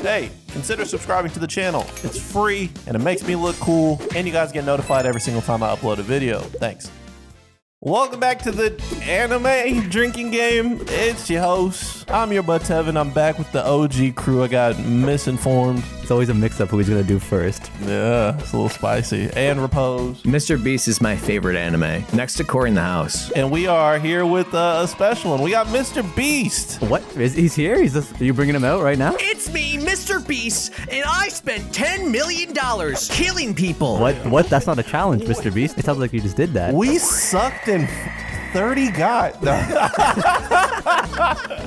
Hey, consider subscribing to the channel. It's free and it makes me look cool, and you guys get notified every single time I upload a video. Thanks. Welcome back to the anime drinking game. It's your host. I'm your bud Tevin. I'm back with the OG crew. I got misinformed. It's always a mix up who he's gonna do first. Yeah, it's a little spicy. And repose. Mr. Beast is my favorite anime, next to Cory in the House. And we are here with uh, a special one. We got Mr. Beast. What? Is, he's here? He's just, are you bringing him out right now? It's me, Mr. Beast, and I spent $10 million killing people. What? What? That's not a challenge, Mr. Beast. It sounds like you just did that. We sucked in 30 got?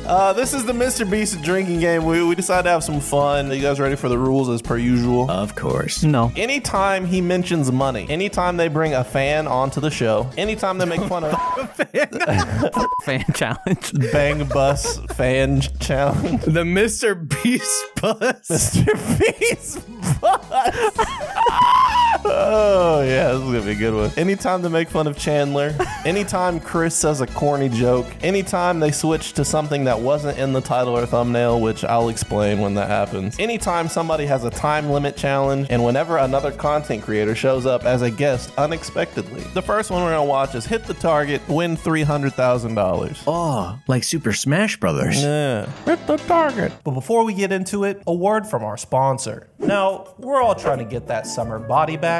uh, this is the Mr. Beast drinking game. We, we decided to have some fun. Are you guys ready for the rules as per usual? Of course. No. Anytime he mentions money, anytime they bring a fan onto the show, anytime they make fun of fan. Fan challenge. Bang Bus fan challenge, The Mr. Beast bus. Mr. Beast bus. oh yeah, this is gonna be a good one. Anytime they make fun of Chandler, anytime Chris says a corny joke, anytime they switch to something that wasn't in the title or thumbnail, which I'll explain when that happens. Anytime somebody has a time limit challenge, and whenever another content creator shows up as a guest unexpectedly. The first one we're gonna watch is hit the target, win three hundred thousand dollars. Oh, like Super Smash Brothers. Yeah. Hit the target. But before we get into it, a word from our sponsor. Now, we're all trying to get that summer body back,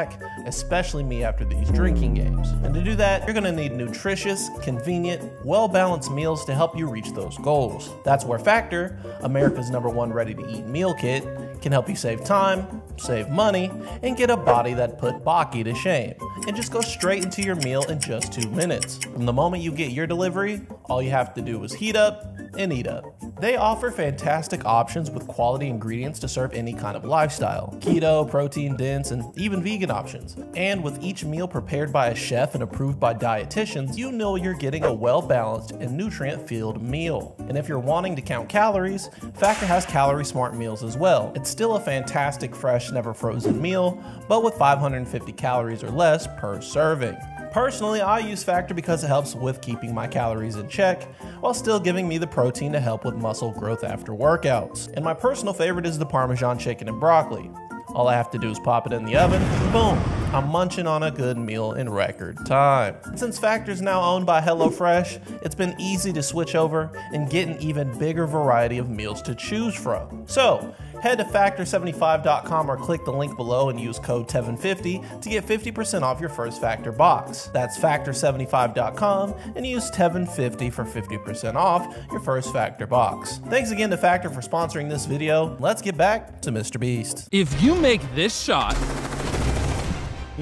especially me after these drinking games. And to do that, you're gonna need nutritious, convenient, well balanced meals to help you reach those goals. That's where Factor, America's number one ready to eat meal kit, can help you save time, save money, and get a body that put Baki to shame. And just go straight into your meal in just two minutes. From the moment you get your delivery, all you have to do is heat up and eat up. They offer fantastic options with quality ingredients to serve any kind of lifestyle keto, protein dense, and even vegan options. And with each meal prepared by a chef and approved by dietitians, you know you're getting a well balanced and nutrient filled meal. And if you're wanting to count calories, Factor has Calorie Smart meals as well. It's still a fantastic, fresh, never frozen meal, but with 550 calories or less per serving. Personally, I use Factor because it helps with keeping my calories in check while still giving me the protein to help with muscle growth after workouts. And my personal favorite is the Parmesan chicken and broccoli. All I have to do is pop it in the oven, boom, I'm munching on a good meal in record time. Since Factor's now owned by HelloFresh, it's been easy to switch over and get an even bigger variety of meals to choose from. So, head to factor75.com or click the link below and use code TEVIN50 to get 50% off your first Factor box. That's factor75.com and use TEVIN50 for 50% off your first Factor box. Thanks again to Factor for sponsoring this video. Let's get back to Mr. Beast. If you make this shot,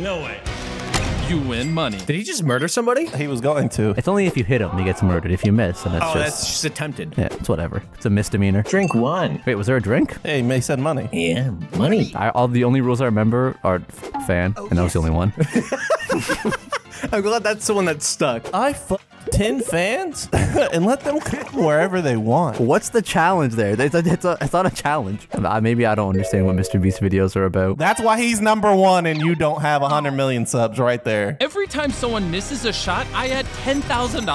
No way. you win money. Did he just murder somebody? He was going to. It's only if you hit him he gets murdered. If you miss, and that's Oh, just that's just attempted. yeah, it's whatever. It's a misdemeanor. Drink one. Wait, was there a drink? Hey, May said money. Yeah, money. I, all the only rules I remember are f- fan, and that was the only one. I'm glad that's the one that stuck. I fuck 10 fans and let them come wherever they want. What's the challenge there? It's, a, it's, a, it's not a challenge. Uh, maybe I don't understand what Mr. Beast videos are about. That's why he's number one and you don't have 100 million subs right there. Every time someone misses a shot, I add $10,000.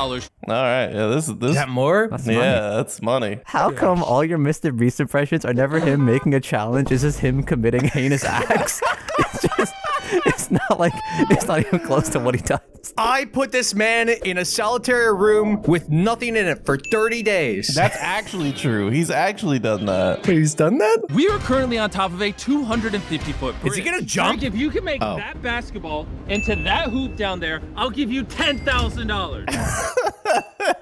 All right. Yeah, this is this. Is that more? That's yeah, money. that's money. How come all your Mr. Beast impressions are never him making a challenge? It's just him committing heinous acts. it's not like, it's not even close to what he does. I put this man in a solitary room with nothing in it for 30 days. That's actually true. He's actually done that. He's done that? We are currently on top of a 250 foot bridge. Is he gonna jump? Frank, if you can make Oh. that basketball into that hoop down there, I'll give you $10,000.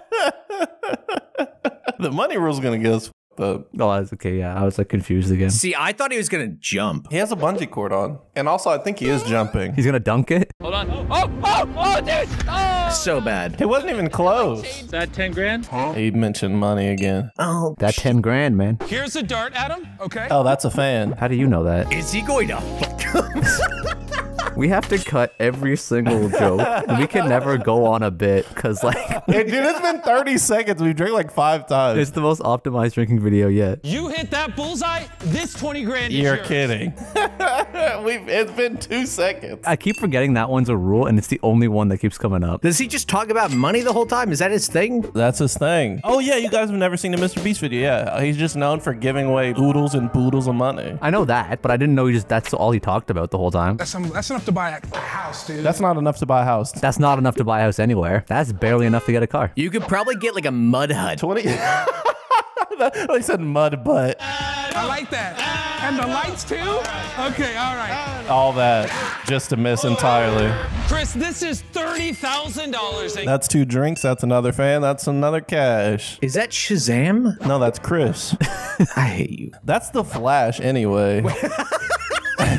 The money rule's gonna get us fucked up. Oh, I was okay. Yeah, I was like confused again. See, I thought he was gonna jump. He has a bungee cord on, and also I think he is jumping. He's gonna dunk it. Hold on. Oh, oh, oh, dude. Oh. So bad. He wasn't even close. Is that 10 grand? Huh? He mentioned money again. Oh, That ten grand, man. Here's a dart, Adam. Okay. Oh, that's a fan. How do you know that? is he going to fuck him? We have to cut every single joke. We can never go on a bit because like Hey, dude, it's been 30 seconds. We've drank like five times. it's the most optimized drinking video yet. You hit that bullseye, this 20 grand is You're yours. kidding. We've, it's been two seconds. I keep forgetting that one's a rule, and it's the only one that keeps coming up. Does he just talk about money the whole time? Is that his thing? That's his thing. Oh, yeah, you guys have never seen the Mr. Beast video. Yeah, uh, he's just known for giving away oodles and boodles of money. I know that, but I didn't know he just that's all he talked about the whole time. That's, some, that's enough to buy a house, dude. That's not enough to buy a house. That's not enough to buy a house anywhere. That's barely enough to get a car. You could probably get like a mud hut. 20. they said mud butt. I like that. And the lights too? Okay, all right. All that just to miss entirely. Chris, this is $30,000. That's two drinks. That's another fan. That's another cash. Is that Shazam? No, that's Chris. I hate you. That's the Flash anyway.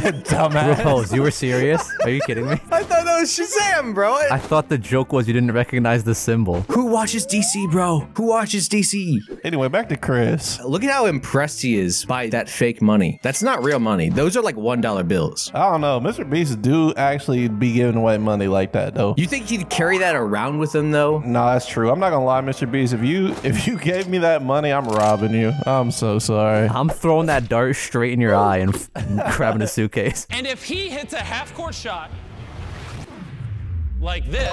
Dumbass. Rose, you were serious? Are you kidding me? I thought that was Shazam, bro. I thought the joke was you didn't recognize the symbol. Who watches DC, bro? Who watches DC? Anyway, back to Chris. Look at how impressed he is by that fake money. That's not real money. Those are like $1 bills. I don't know. Mr. Beast do actually be giving away money like that though. You think he'd carry that around with him though? No, that's true. I'm not gonna lie, Mr. Beast. If you if you gave me that money, I'm robbing you. I'm so sorry. I'm throwing that dart straight in your eye and grabbing a suitcase. And if he hits a half court shot like this,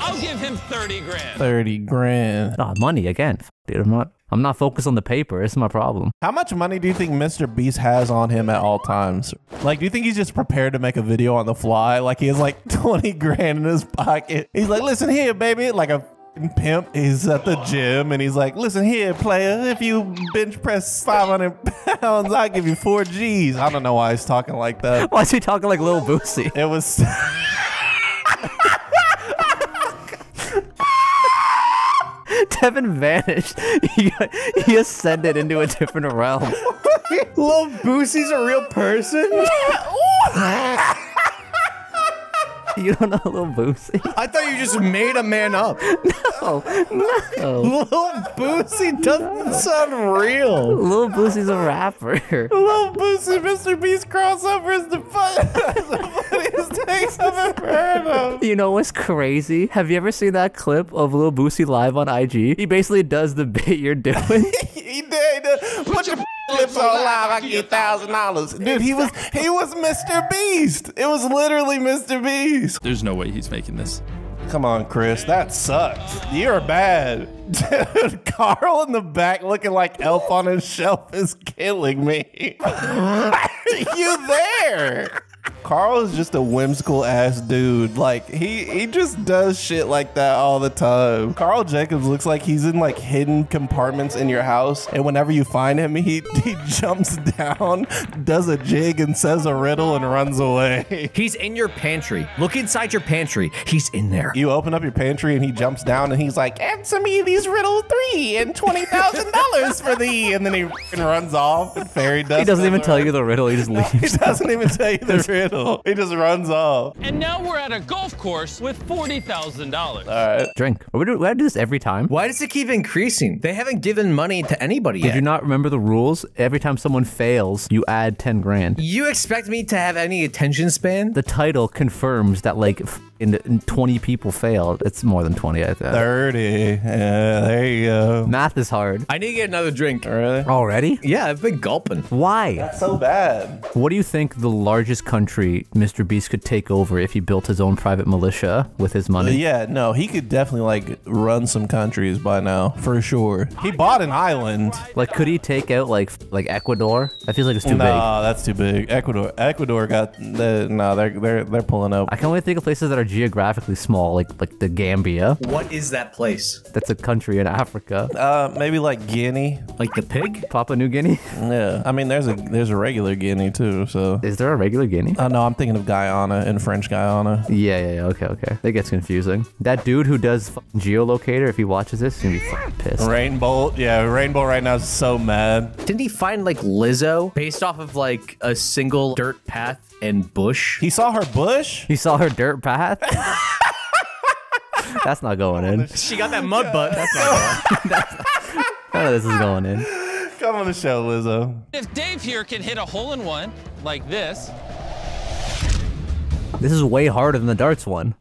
I'll give him 30 grand. Thirty grand. Ah, money again. Dude, I'm not. I'm not focused on the paper. It's my problem. How much money do you think Mr. Beast has on him at all times? Like, do you think he's just prepared to make a video on the fly? Like he has like 20 grand in his pocket. He's like, listen here, baby, like a f***ing pimp. He's at the gym and he's like, listen here, player, if you bench press 500 pounds, I'll give you four G's. I don't know why he's talking like that. Why is he talking like Lil Boosie? It was. Devin vanished. He, he ascended into a different realm. Lil Boosie's a real person? You don't know Lil Boosie? I thought you just made a man up. Oh, no. Lil Boosie doesn't sound real. Lil Boosie's a rapper. Lil Boosie Mr. Beast crossover is the, fun- the funniest thing I've ever heard of. You know what's crazy? Have you ever seen that clip of Lil Boosie live on IG? He basically does the bit you're doing. He did. Put your lips on live. I give you a thousand dollars, dude. He was he was Mr. Beast. It was literally Mr. Beast. There's no way he's making this. Come on, Chris. That sucks. You're bad. Dude, Karl in the back looking like Elf on his shelf is killing me. you there? Karl is just a whimsical ass dude. Like he he just does shit like that all the time. Karl Jacobs looks like he's in like hidden compartments in your house, and whenever you find him, he he jumps down, does a jig, and says a riddle and runs away. He's in your pantry. Look inside your pantry. He's in there. You open up your pantry and he jumps down and he's like, "Answer me these riddles three and twenty thousand dollars for thee," and then he runs off and fairy dust. He doesn't even tell you the riddle. He just leaves. He doesn't even tell you the riddle. He just runs off. And now we're at a golf course with $40,000. All right. Drink. We do, we do this every time. Why does it keep increasing? They haven't given money to anybody yet. Did yet. you not remember the rules? Every time someone fails, you add 10 grand. You expect me to have any attention span? The title confirms that like f- in, in 20 people failed. It's more than 20, I think. Thirty. Yeah, there you go. Math is hard. I need to get another drink. Really? Already? Yeah, I've been gulping. Why? That's so bad. What do you think the largest country Mr. Beast could take over if he built his own private militia with his money? Yeah, no, he could definitely like run some countries by now for sure. He bought an island. Like, could he take out like like Ecuador? That feels like it's too no, big. that's too big. Ecuador, Ecuador got the no. They're they're they're pulling up. I can only think of places that are geographically small, like like the Gambia. What is that place? That's a country in Africa. Uh, maybe like Guinea. Like the pig? Papua New Guinea. Yeah, I mean there's a there's a regular Guinea too. So. Is there a regular Guinea? Uh, no, I'm thinking of Guyana and French Guyana. Yeah, yeah, yeah. Okay, okay. That gets confusing. That dude who does fucking geolocator, if he watches this, he's gonna be fucking pissed. Rainbolt, yeah, Rainbolt right now is so mad. Didn't he find like Lizzo based off of like a single dirt path and bush? He saw her bush. He saw her dirt path. That's not going in. She got that mud butt. None of this is going in. Come on the show, Lizzo. If Dave here can hit a hole in one like this, This is way harder than the darts one.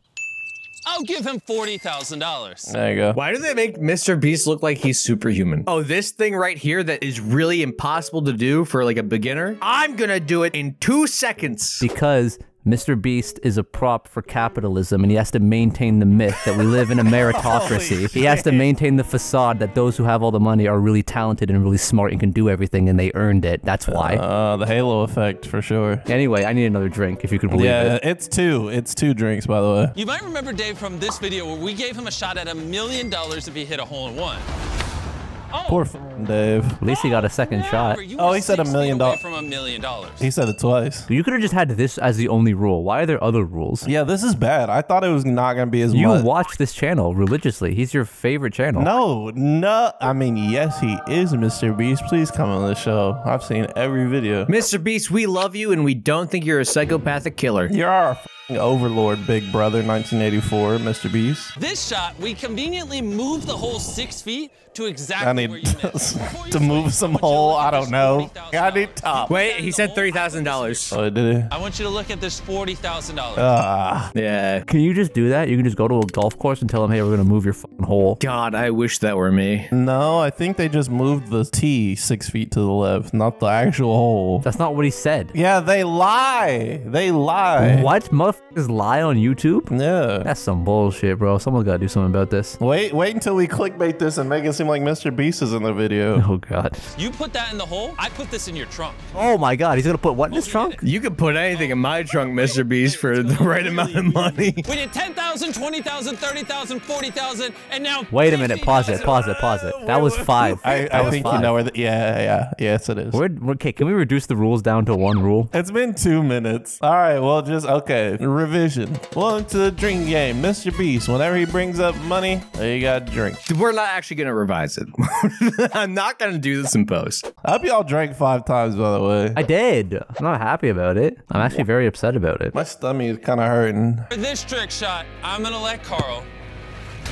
I'll give him $40,000. There you go. Why do they make Mr. Beast look like he's superhuman? Oh, this thing right here that is really impossible to do for like a beginner? I'm gonna do it in two seconds. Because Mr. Beast is a prop for capitalism and he has to maintain the myth that we live in a meritocracy. he has to maintain the facade that those who have all the money are really talented and really smart and can do everything and they earned it. That's why. Uh, the halo effect for sure. anyway, I need another drink if you could believe Yeah, it. it's two. It's two drinks, by the way. You might remember Dave from this video where we gave him a shot at a million dollars if he hit a hole in one. Oh. Poor f***ing Dave. At least he got a second shot. Oh, he said a six million feet away doll- From a million dollars. He said it twice. You could have just had this as the only rule. Why are there other rules? Yeah, this is bad. I thought it was not gonna be as You much. watch this channel religiously. He's your favorite channel. No, no. I mean, yes, he is Mr. Beast. Please come on the show. I've seen every video. Mr. Beast, we love you and we don't think you're a psychopathic killer. You're our f***ing overlord, Big Brother, 1984, Mr. Beast. This shot, we conveniently move the hole six feet to exactly I need where you missed. Before you to move some I want you to hole. I don't know. I need top. Wait, he said $30,000. Oh, did he? I want you to look at this $40,000. Ah, Yeah. Can you just do that? You can just go to a golf course and tell them, hey, we're going to move your fucking hole. God, I wish that were me. no, I think they just moved the tee six feet to the left, not the actual hole. That's not what he said. Yeah, they lie. They lie. What? Motherfuckers lie on YouTube? Yeah. That's some bullshit, bro. Someone's got to do something about this. Wait, wait until we clickbait this and make it seem like Mr. Beast is in the video. Oh, God. You put that in the hole, I put this in your trunk. Oh, my God. He's going to put what in his trunk? You could put anything in my trunk, Mr. Beast, for the right amount of money. We did 10,000, 20,000, 30,000, 40,000, and now Wait a minute. Pause it. Pause it. Pause it. That was five. I, I was think you know where the. Yeah, yeah. Yes, it is. We're, we're- okay, can we reduce the rules down to one rule? It's been two minutes. All right, well, just okay. Revision. Welcome to the drink game. Mr. Beast, whenever he brings up money, you got to drink. We're not actually going to revise it. I'm not going to do this in post. I hope y'all drank five times, by the way. I did. I'm not happy about it. I'm actually very upset about it. My stomach is kind of hurting. For this trick shot, I'm gonna let Karl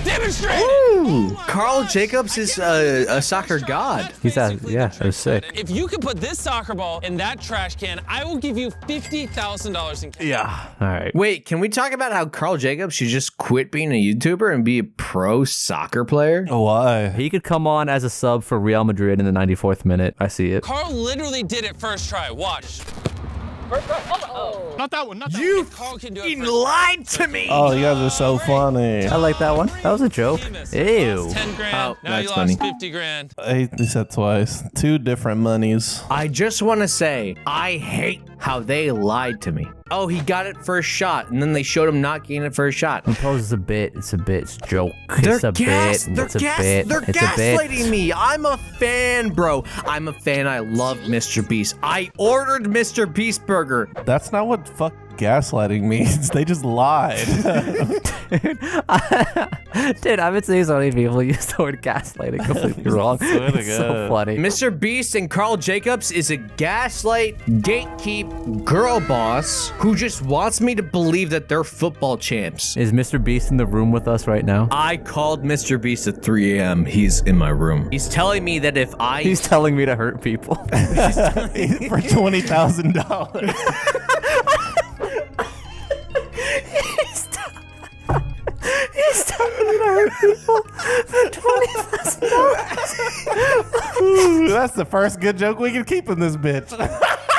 demonstrate. Ooh, it. Karl gosh, Jacobs is uh, a, a soccer god. He's a- yeah, the that was sick. If you could put this soccer ball in that trash can, I will give you fifty thousand dollars in cash. Yeah. All right. Wait, can we talk about how Karl Jacobs should just quit being a YouTuber and be a pro soccer player? Oh why? He could come on as a sub for Real Madrid in the 94th minute. I see it. Karl literally did it first try. Watch. Oh. Not that one. Not that You If Karl can do it fucking lied to me. Oh, you guys are so funny. I like that one. That was a joke. Ew. Lost Ten grand. Oh, now you that's lost fifty grand. I he said twice. Two different monies. I just want to say, I hate how they lied to me. Oh, he got it first shot, and then they showed him not getting it first shot. Suppose it's a bit. It's a bit. It's a joke. They're it's a gas, bit. they're it's a gas, bit. they're it's a bit. gaslighting me. I'm a fan, bro. I'm a fan. I love Mr. Beast. I ordered Mr. Beast burger. That's not what fuck gaslighting means. They just lied. dude, I, dude, I've been seeing so many people use the word gaslighting completely wrong. it's so funny. Mr. Beast and Karl Jacobs is a gaslight, gatekeep, girl boss who just wants me to believe that they're football champs. Is Mr. Beast in the room with us right now? I called Mr. Beast at 3 a.m. He's in my room. He's telling me that if I... He's telling me to hurt people. For $20,000. people for twenty thousand dollars? That's the first good joke we can keep in this bitch.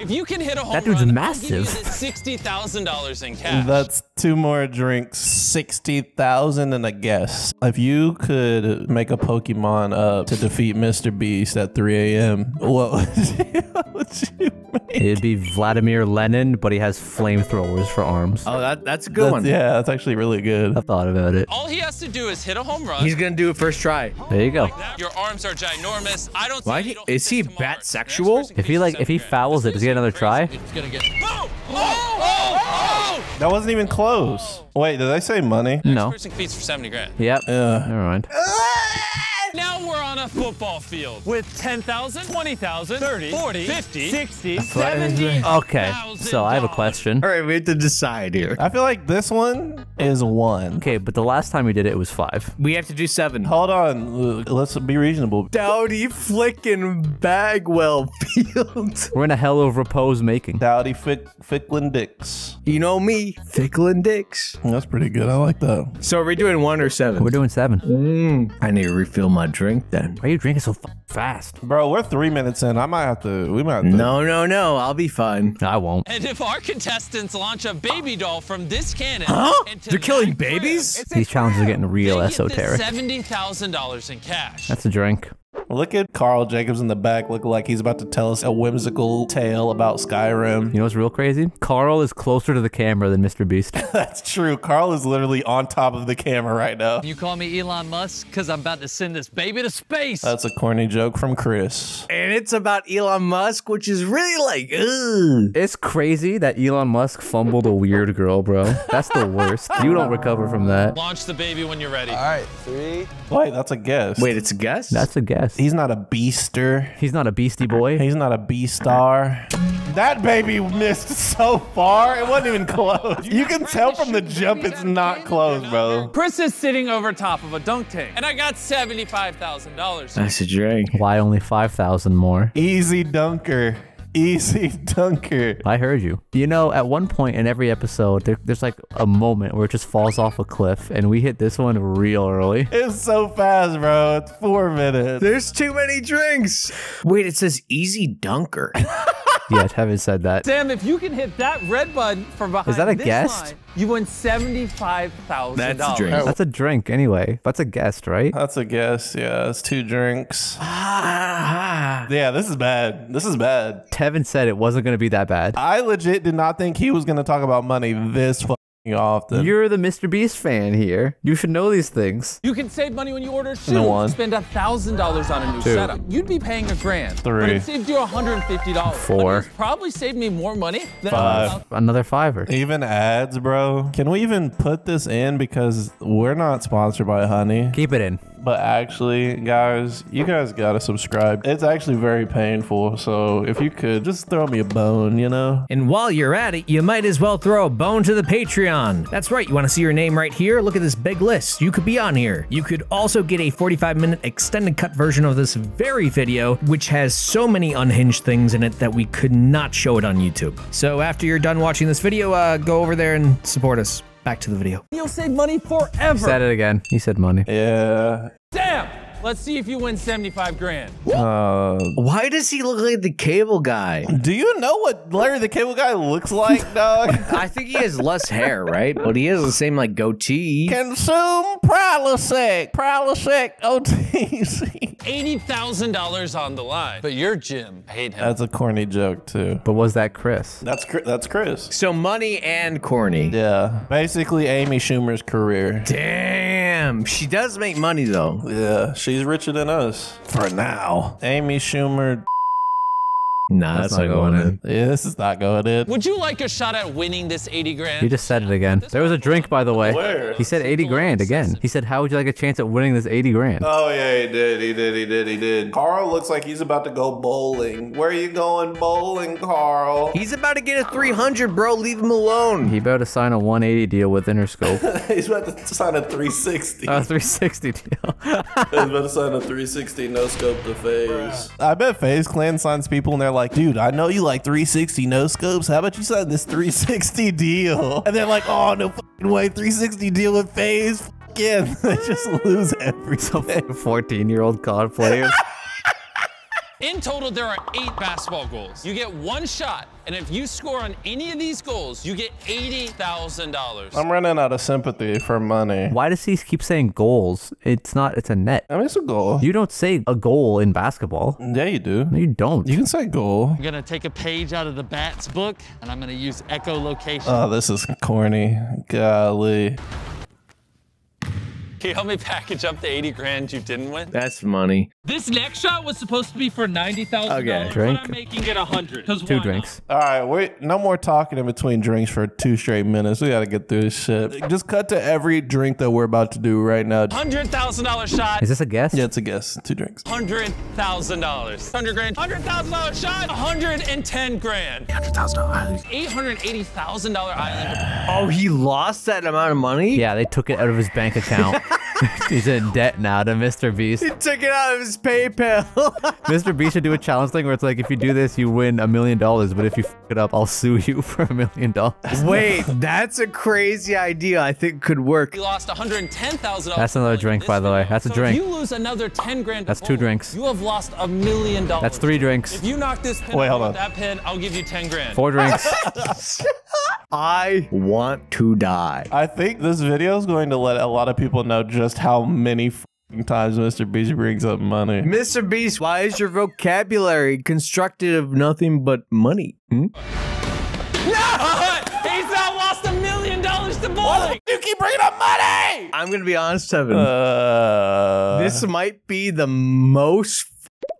If you can hit a home That dude's run, massive. I'll give you sixty thousand dollars in cash. That's two more drinks, sixty thousand and a guess. If you could make a Pokemon up to defeat Mr. Beast at 3 a.m., what would you, what would you make? It'd be Vladimir Lenin, but he has flamethrowers for arms. Oh, that, that's a good That's- one. yeah, that's actually really good. I thought about it. All he has to do is hit a home run. He's gonna do it first try. There you go. Your arms are ginormous. I don't. Why see he- you don't is he bat sexual? If he like, if he fouls it, does he get another try? It's gonna get. Oh! Oh! Oh! Oh! That wasn't even close. Wait, did I say money? No. Person competes for seventy grand. Yep. Yeah. Never mind. Ah! Now we're on a football field with 10,000, 20,000, 30, 40, 50, 60, 70. Okay, so I have a question. All right, we have to decide here. I feel like this one is one. Okay, but the last time we did it, it was five. We have to do seven. Hold on. Let's be reasonable. Dowdy-Ficklin Bagwell Field. We're in a hell of a repose making. Dowdy Fick, Ficklin Dix. You know me, Ficklin Dix. That's pretty good. I like that. So are we doing one or seven? We're doing seven. Mm. I need to refill my drink then. Why are you drinking so f- fast? Bro, we're three minutes in. I might have to. We might have to. No, no, no. I'll be fine. I won't. And if our contestants launch a baby doll from this cannon, Huh? They're killing that crib, babies? These challenges are getting real they esoteric. this $70,000 in cash. That's a drink. Look at Karl Jacobs in the back, looking like he's about to tell us a whimsical tale about Skyrim. You know what's real crazy? Karl is closer to the camera than Mr. Beast. That's true. Karl is literally on top of the camera right now. You call me Elon Musk because I'm about to send this baby to space. That's a corny joke from Chris. And it's about Elon Musk, which is really like, ugh. It's crazy that Elon Musk fumbled a weird girl, bro. That's the worst. You don't recover from that. Launch the baby when you're ready. All right, three. Wait, that's a guess. Wait, it's a guess? That's a guess. He's not a beaster. He's not a beastie boy. He's not a B star. That baby missed so far. It wasn't even close. You can tell from the jump it's not close, bro. Chris is sitting over top of a dunk tank, and I got $75,000. That's a drink. Why only 5,000 more? Easy dunker. Easy dunker. I heard you. You know, at one point in every episode, there, there's like a moment where it just falls off a cliff, and we hit this one real early. It's so fast, bro. It's four minutes. There's too many drinks. Wait, it says easy dunker. Yeah, Tevin said that. Sam, if you can hit that red button from behind Is that a this guest? line, you win $75,000. That's a drink. That's a drink anyway. That's a guest, right? That's a guess. Yeah, it's two drinks. Ah. Yeah, this is bad. This is bad. Tevin said it wasn't going to be that bad. I legit did not think he was going to talk about money this fucking often. You're the Mr. Beast fan here. You should know these things. You can save money when you order shoes. No one. Spend a thousand dollars on a new Two. setup. You'd be paying a grand. But Three. it saved you $150. Four. It's probably saved me more money than Five. Another fiver. even ads, bro. Can we even put this in because we're not sponsored by Honey? Keep it in. But actually, guys, you guys gotta subscribe. It's actually very painful. So if you could just throw me a bone, you know. And while you're at it, you might as well throw a bone to the Patreon. That's right, you want to see your name right here? Look at this big list. You could be on here. You could also get a 45 minute extended cut version of this very video, which has so many unhinged things in it that we could not show it on YouTube. So after you're done watching this video, uh, go over there and support us. Back to the video. You'll save money forever. Said it again. He said money. Yeah. Sam, let's see if you win 75 grand. Uh, Why does he look like the cable guy? do you know what Larry the Cable Guy looks like, dog? I think he has less hair, right? But he has the same like goatee. Consume Prilosec. Prilosec OTC. $80,000 on the line. But your gym paid him. That's a corny joke too. But was that Chris? That's Chri- that's Chris. So money and corny. Yeah, basically Amy Schumer's career. Damn, she does make money though. Yeah, she's richer than us for now. Amy Schumer. Nah, that's, not going in. Yeah, this is not going in. Would you like a shot at winning this 80 grand? He just said it again. There was a drink, by the way. Where? He said 80 grand again. He said, How would you like a chance at winning this 80 grand? Oh yeah, he did. He did. He did. He did. Karl looks like he's about to go bowling. Where are you going bowling, Karl? He's about to get a 300, bro. Leave him alone. He better sign a 180 deal with Interscope. he's about to sign a 360. a 360 deal. He's about to sign a 360 no scope to FaZe. I bet FaZe Clan signs people and they're like, dude, I know you like 360 no scopes. How about you sign this 360 deal? And they're like, oh, no fucking way. 360 deal with FaZe. F- Yeah, they just lose everything. 14 year old COD players. In total, there are eight basketball goals. You get one shot, and if you score on any of these goals, you get $80,000. I'm running out of sympathy for money. Why does he keep saying goals? It's not, it's a net. I mean, it's a goal. You don't say a goal in basketball. yeah, you do. No, you don't. You can say goal. I'm gonna take a page out of the Bats book, and I'm gonna use echolocation. Oh, this is corny. Golly. Can you help me package up the 80 grand you didn't win? That's money. This next shot was supposed to be for ninety thousand Okay. dollars. Drink. But I'm making it a hundred. Two why drinks. All right, wait. No more talking in between drinks for two straight minutes. We got to get through this shit. Just cut to every drink that we're about to do right now. $100,000 shot. Is this a guess? Yeah, it's a guess. Two drinks. Hundred thousand dollars. Hundred grand. Hundred thousand dollar shot. hundred and ten grand. Hundred thousand dollars. Eight hundred eighty thousand dollar island. Oh, he lost that amount of money? Yeah, they took it out of his bank account. He's in debt now to Mr. Beast. He took it out of his PayPal. Mr. B should do a challenge thing where it's like, if you do this, you win a million dollars, but if you f it up, I'll sue you for a million dollars. Wait, that's a crazy idea. I think could work. You lost one hundred and ten thousand dollars. That's another drink, by the way. That's a drink. If you lose another ten grand. That's two drinks. You have lost a million dollars. That's three drinks. If you knock this pin Wait, hold on. that pin, I'll give you ten grand. Four drinks. I want to die. I think this video is going to let a lot of people know just how many f***ing times Mr. Beast brings up money. Mr. Beast, why is your vocabulary constructed of nothing but money? Hmm? He's now lost a million dollars to bowling. You keep bringing up money! I'm gonna be honest, Evan. Uh, this might be the most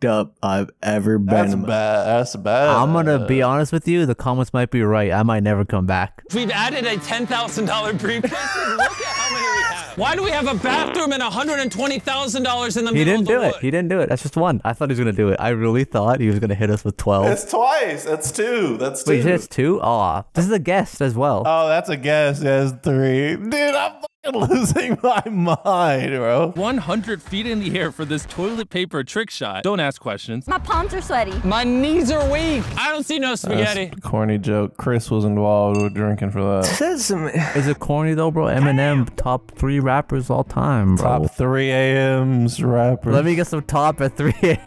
fed up I've ever been. that's bad. That's bad. I'm gonna be honest with you. The comments might be right. I might never come back. We've added a ten thousand dollar briefcase. Look at how many we have. Why do we have a bathroom and hundred and twenty thousand dollars in the middle? He middle didn't of do the it. He didn't do it. That's just one. I thought he was gonna do it. I really thought he was gonna hit us with twelve. It's twice. That's two. That's two. Wait, you said it's two? Aw. This is a guest as well. Oh, that's a guess. Yes, three. Dude, I'm fucking losing my mind, bro. 100 feet in the air for this toilet paper trick shot. Don't ask questions. My palms are sweaty. My knees are weak. I don't see no spaghetti. That's a corny joke. Chris was involved with drinking for that. Says some. Is it corny though, bro? Eminem, top three rappers all time, bro. Top 3 a.m.s rapper. Let me get some top at 3 a.m.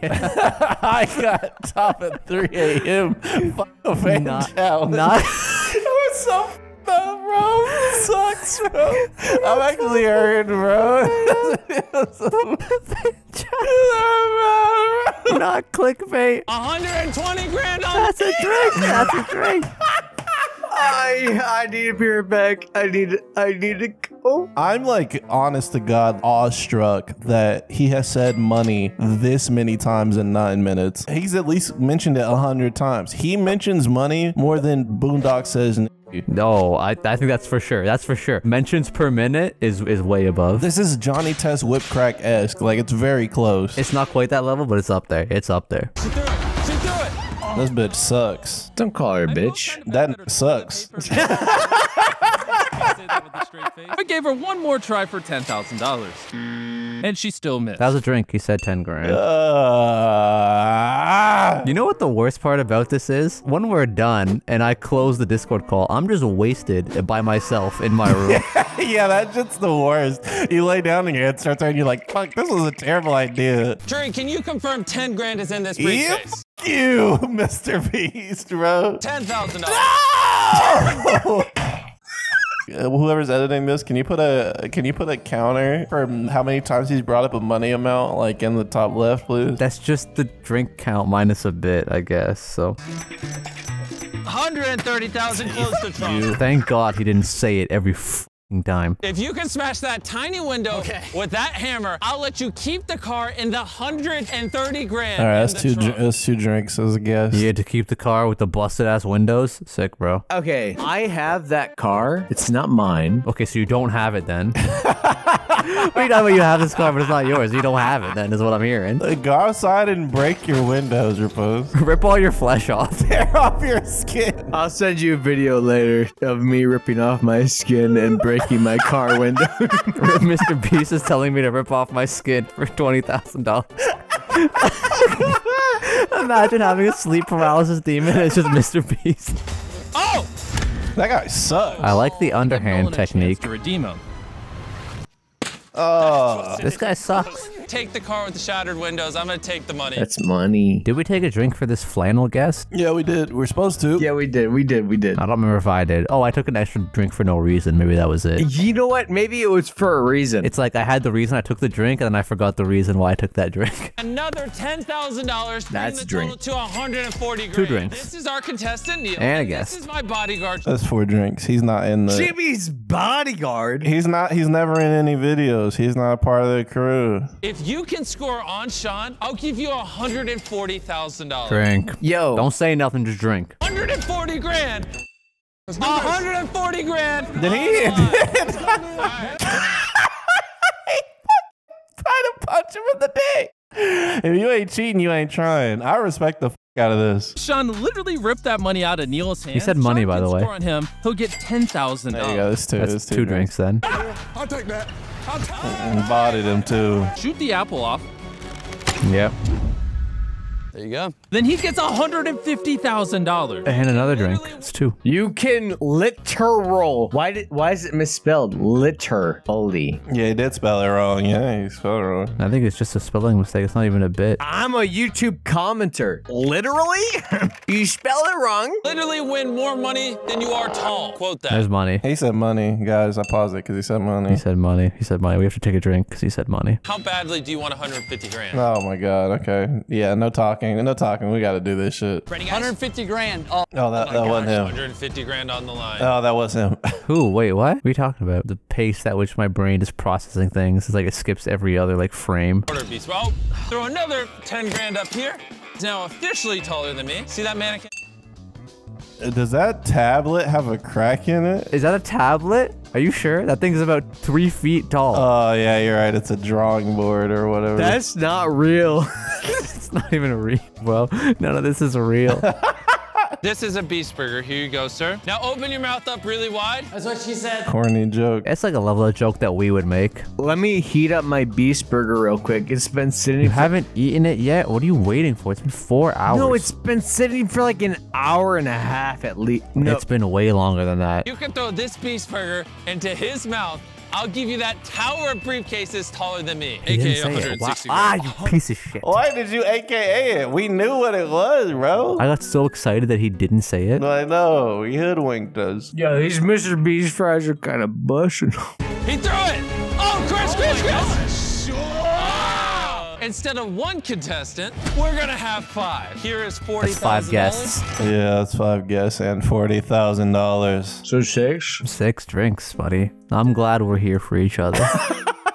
I got top at 3 a.m. Fuck a fan Not- challenge. not- it was so f***ed up, bro. It sucks, bro. I'm actually hurt, bro. not clickbait. 120 grand on That's a drink. That's a drink. I I need a beer back. I need I need to go. I'm like, honest to God, awestruck that he has said money this many times in nine minutes. He's at least mentioned it a hundred times. He mentions money more than Boondock says. N- No, I, I think that's for sure. That's for sure. Mentions per minute is is way above. This is Johnny Test whip crack esque. Like it's very close. It's not quite that level, but it's up there. It's up there. She threw it. She threw it. This bitch sucks. Don't call her a bitch. That sucks. I gave her one more try for $10,000. And she still missed. That was a drink. He said 10 grand. Uh, You know what the worst part about this is? When we're done and I close the Discord call, I'm just wasted by myself in my room. yeah, that's just the worst. You lay down and your head starts hurting. You're like, fuck, this was a terrible idea. Trey, can you confirm 10 grand is in this briefcase? fuck you, Mr. Beast, bro. $10,000. Uh, Uh, whoever's editing this, can you put a can you put a counter for how many times he's brought up a money amount, like in the top left, please? That's just the drink count minus a bit, I guess. So 130,000 close to Trump. thank God he didn't say it every fing time. If you can smash that tiny window with that hammer, I'll let you keep the car in the 130 grand. All right, that's the two. dr- That's two drinks as a guess. You had to keep the car with the busted ass windows. Sick, bro. Okay, I have that car. It's not mine. Okay, so you don't have it then. what are you? You have this car, but it's not yours. You don't have it then, is what I'm hearing. Uh, Go outside and break your windows, Repose. Rip all your flesh off. Tear off your skin. I'll send you a video later of me ripping off my skin and breaking my car window. Mr. Beast is telling me to rip off my skin for twenty thousand dollars. Imagine having a sleep paralysis demon. It's just Mr. Beast. Oh! That guy sucks. I like the underhand Nolan a chance technique. To redeem him. Oh, This guy sucks. Take the car with the shattered windows. I'm gonna take the money. That's money. Did we take a drink for this flannel guest? yeah, we did. We're supposed to. Yeah, we did. We did. We did. I don't remember if I did. Oh, I took an extra drink for no reason. Maybe that was it. You know what? Maybe it was for a reason. It's like I had the reason I took the drink, and then I forgot the reason why I took that drink. Another ten thousand dollars. That's the drink. total to 140 grand. Two drinks. This is our contestant Neil. And a guest. This is my bodyguard. That's four drinks. He's not in the. Jimmy's bodyguard. He's not. He's never in any videos. He's not a part of the crew. If you can score on Sean, I'll give you $140,000. Drink. Yo, Don't say nothing, just drink. 140 grand. 140 grand. Oh did he? Try to punch him in the dick. If you ain't cheating, you ain't trying. I respect the f- out of this. Sean literally ripped that money out of Neil's hand. He said money, Sean by the way. score on him, he'll get ten thousand There you go. dollars. That's two. That's That's two drinks then. I'll take that. I'll take And bodied him too. Shoot the apple off. Yep. There you go. Then he gets hundred and fifty thousand dollars. And another drink. It's two. you can literal. Why did? Why is it misspelled? Literally. Yeah, he did spell it wrong. Yeah, he spelled it wrong. I think it's just a spelling mistake. It's not even a bit. I'm a YouTube commenter. Literally? you spelled it wrong. Literally win more money than you are tall. Quote that. There's money. He said money, guys. I paused it because he said money. He said money. He said money. We have to take a drink because he said money. How badly do you want 150 grand? Oh my god. Okay. Yeah. No talking. No talking. We got to do this shit. 150 grand. Oh, Oh, that oh that wasn't him. 150 grand on the line. Oh, that was him. Who? Wait, what? What are you talking about? The pace at which my brain is processing things is like it skips every other like frame. Order beast. Well, throw another 10 grand up here. He's now officially taller than me. See that mannequin? Does that tablet have a crack in it? Is that a tablet? Are you sure? That thing's about three feet tall. Oh yeah, you're right. It's a drawing board or whatever. That's not real. it's not even real. Well, none of this is real. This is a beast burger. Here you go, sir. Now open your mouth up really wide. That's what she said. corny joke. it's like a level of joke that we would make. Let me heat up my beast burger real quick. It's been sitting. You For, haven't eaten it yet? What are you waiting for? It's been four hours. no, it's been sitting for like an hour and a half at least. No, It's been way longer than that. You can throw this beast burger into his mouth. I'll give you that tower of briefcases taller than me, He aka didn't say it. Why- 160 Ah, you piece of shit. Why did you AKA it? We knew what it was, bro. I got so excited that he didn't say it. I know. He hoodwinked us. Yo, these Mr. Beast fries are kind of bushing. He threw it! Oh, Chris, Chris, Chris! Instead of one contestant, we're gonna have five. Here is forty That's five thousand guests. Yeah, that's five guests and forty thousand dollars. So six. Six drinks, buddy. I'm glad we're here for each other.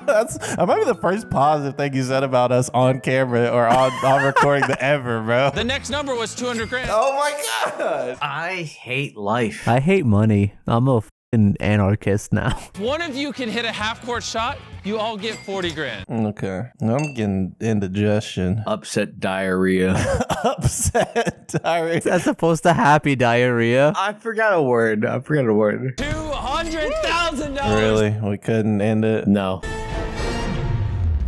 That's that might be the first positive thing you said about us on camera or on, on recording the ever, bro. The next number was two hundred grand. Oh my god. I hate life. I hate money. I'm a fucking anarchist now. One of you can hit a half-court shot, you all get forty grand. Okay. I'm getting indigestion. Upset diarrhea. Upset. Diarrhea. As supposed to happy diarrhea. I forgot a word. I forgot a word. Two hundred thousand dollars. Really? We couldn't end it? No.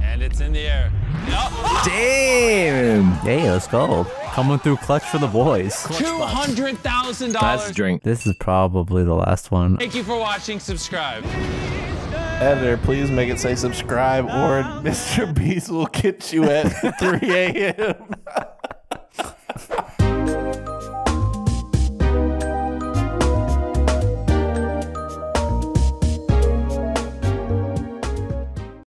And it's in the air. Oh, Damn. Hey, let's go. Coming through clutch for the boys. $200,000. That's drink. This is probably the last one. Thank you for watching. Subscribe. Editor, please make it say subscribe or Mr. Beast will get you at 3 a.m.